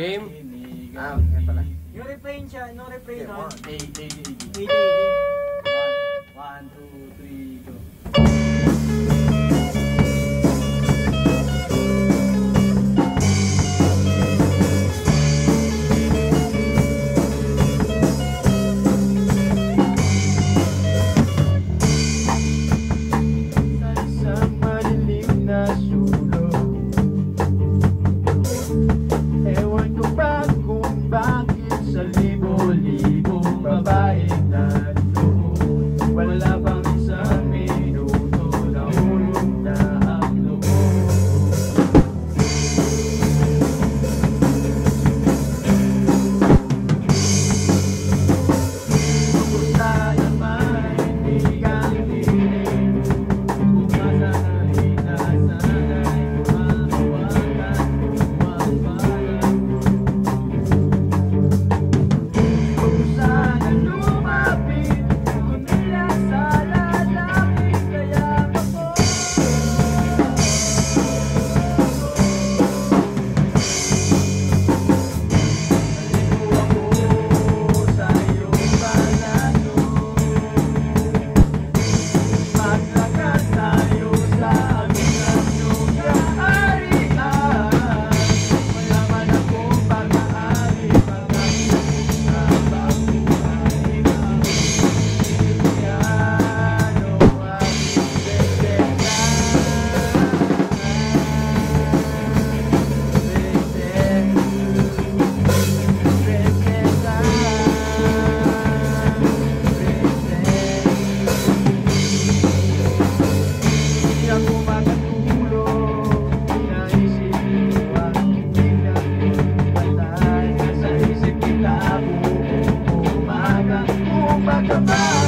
Game. Ah, yan pala. Yung refrain siya, no refrain one. AD, AD. One, two, three, go. won't back up.